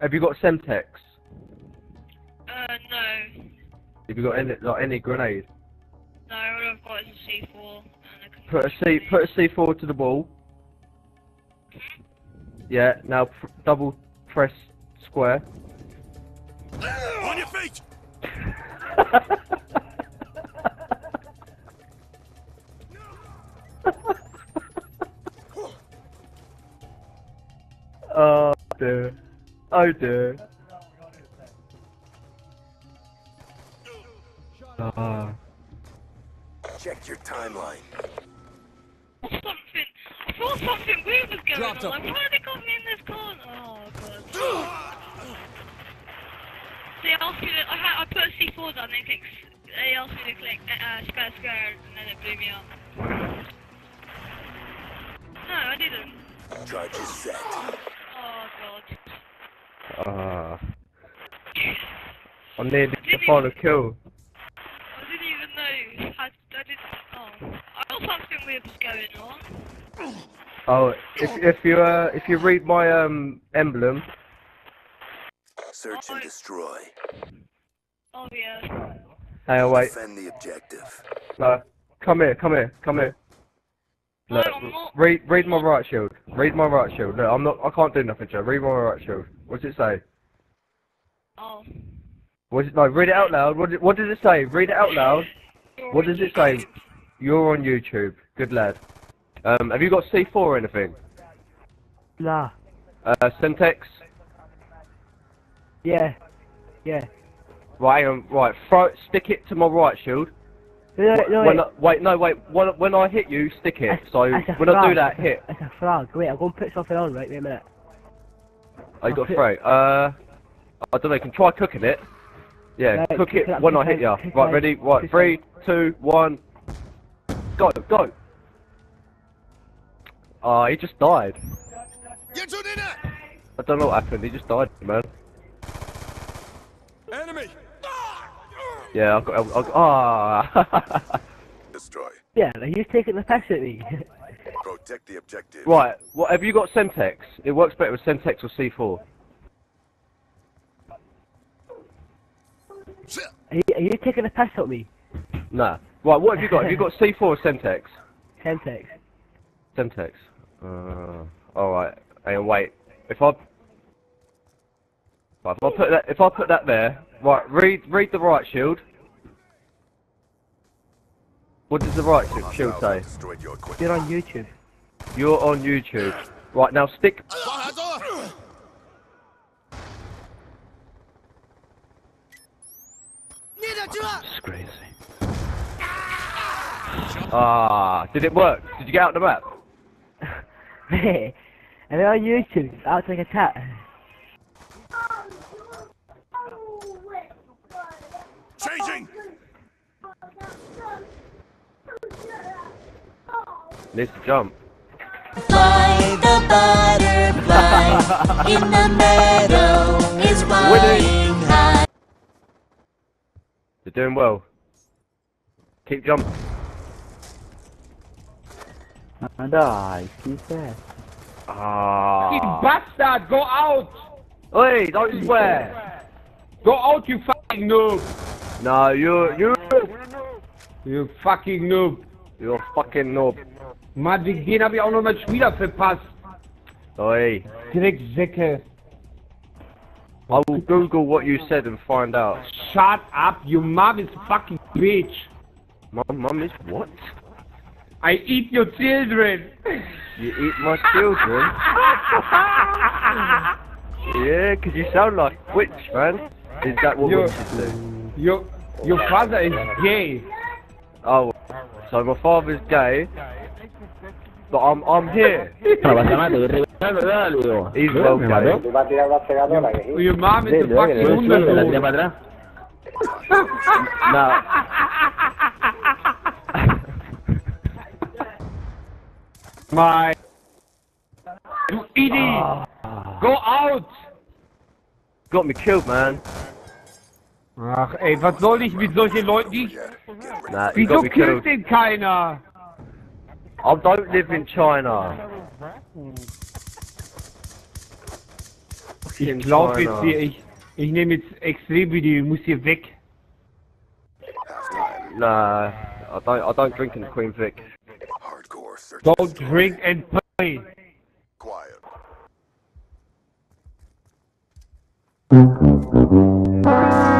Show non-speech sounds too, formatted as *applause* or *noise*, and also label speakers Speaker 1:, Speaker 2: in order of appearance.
Speaker 1: have you got Semtex?
Speaker 2: Uh, no.
Speaker 1: Have you got any like any grenade?
Speaker 2: No, all I've got is a C4 and a
Speaker 1: Put a C put a C forward to the wall. Yeah. Now pr- double press square.
Speaker 3: On your feet! *laughs*
Speaker 1: Oh dear. Ah.
Speaker 3: Check your timeline.
Speaker 2: something. I thought something weird was going
Speaker 4: Dropped
Speaker 2: on.
Speaker 4: up.
Speaker 2: Like, why they got me in this corner? Oh god. They asked me to. I, had, I put a C4 down. They click. They asked me to click uh, square square, and then it blew me up. No, I didn't.
Speaker 3: Charges set.
Speaker 2: Oh god.
Speaker 1: Ah. I needed the final kill.
Speaker 2: I didn't even know. I, I didn't. Oh. I thought something weird was going on.
Speaker 1: Oh, if if you uh if you read my um emblem,
Speaker 3: Search and destroy.
Speaker 2: Oh yeah.
Speaker 1: hey oh, wait,
Speaker 3: Defend the objective.
Speaker 1: no, come here, come here, come here. Look,
Speaker 2: No,
Speaker 1: read read my riot shield. Read my riot shield. No, I'm not. I can't do nothing, Joe. Read my riot shield. What's it say?
Speaker 2: Oh.
Speaker 1: What's it? No, read it out loud. What did, what does it say? Read it out loud. What does it say? You're on YouTube. Good lad. Um, have you got C4 or anything?
Speaker 5: Nah.
Speaker 1: Uh, Semtex.
Speaker 5: Yeah. Yeah.
Speaker 1: Right, hang on, right. Throw, stick it to my riot shield.
Speaker 5: No, no, wait.
Speaker 1: I, wait, no, wait. When, when I hit you, stick it.
Speaker 5: That's-
Speaker 1: So
Speaker 5: that's a
Speaker 1: when I do that, hit.
Speaker 5: It's a frog. Wait, I'm going to put something on right wait a minute.
Speaker 1: I got
Speaker 5: Okay.
Speaker 1: three. Uh, I don't know. You can try cooking it. Yeah,
Speaker 5: Right,
Speaker 1: cook
Speaker 5: cook
Speaker 1: it
Speaker 5: it
Speaker 1: when I hit
Speaker 5: it,
Speaker 1: you. Right,
Speaker 5: it,
Speaker 1: ready?
Speaker 5: cook
Speaker 1: Right,
Speaker 5: it.
Speaker 1: three, two, one. Go, go. Ah, he just died.
Speaker 3: Get to dinner!
Speaker 1: I don't know what happened. He just died, man.
Speaker 3: Enemy!
Speaker 1: Yeah, I got. I got ah. *laughs*
Speaker 3: Destroy.
Speaker 5: Yeah, like, he's taking the piss at me.
Speaker 3: Protect the objective.
Speaker 1: right. What have you got? Semtex. It works better with Semtex or C4.
Speaker 5: are, you, are you taking a piss at me?
Speaker 1: Nah. Right. What have you got? Have you got C4 or Semtex? *laughs*
Speaker 5: Sentex.
Speaker 1: Semtex. Uh, all right. Hang on, wait. If I, right, if I put that, if I put that there, right. Read, read the riot shield. What does the riot shield, shield say?
Speaker 3: have Destroyed.
Speaker 5: You're on YouTube.
Speaker 1: You're on YouTube. Right now, stick. It's crazy. Ah, did it work? Did you get out the map? *laughs*
Speaker 5: Hey, and they're on YouTube. It's out like a tat.
Speaker 3: Changing!
Speaker 1: Needs to jump.
Speaker 6: Fly the butterfly in the meadow is flying high.
Speaker 1: You're doing well. Keep jumping.
Speaker 5: Dai, schifo.
Speaker 1: Ah.
Speaker 7: You bastard, go out!
Speaker 1: Oi, don't swear.
Speaker 7: Go out, you fucking noob!
Speaker 1: No, you, you,
Speaker 7: You fucking noob!
Speaker 1: you're a fucking noob.
Speaker 7: Mann, den hab ich auch noch mal Spieler verpasst.
Speaker 1: Oi.
Speaker 7: Drecksäcke.
Speaker 1: I will Google what you said and find out.
Speaker 7: Shut up, you mom is fucking bitch.
Speaker 1: My mum is what?
Speaker 7: I eat your children.
Speaker 1: You eat my children? yeah, 'cause you sound like a witch, man. Is that what
Speaker 7: You-
Speaker 1: witches do?
Speaker 7: Your, your father is gay.
Speaker 1: Oh, so my father's gay, but I'm I'm here. He's well gay.
Speaker 7: Your mom is a fucking Hundesohn.
Speaker 1: No. *laughs*
Speaker 7: My. Du Idiot! Go out!
Speaker 1: Got me killed, man.
Speaker 7: Ach ey, was soll ich mit solchen Leuten? Die,
Speaker 1: Nah, you
Speaker 7: wieso
Speaker 1: got me
Speaker 7: killt
Speaker 1: killed.
Speaker 7: den keiner?
Speaker 1: I don't live in China. fucking
Speaker 7: Ich glaub
Speaker 1: China.
Speaker 7: jetzt hier, ich, ich nehme jetzt Extremvideo, ich muss hier weg.
Speaker 1: Nah, I don't. I don't drink in the Queen Vic.
Speaker 3: Hardcore. Search and
Speaker 7: Don't drink and play.
Speaker 3: Quiet.
Speaker 6: Thank